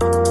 you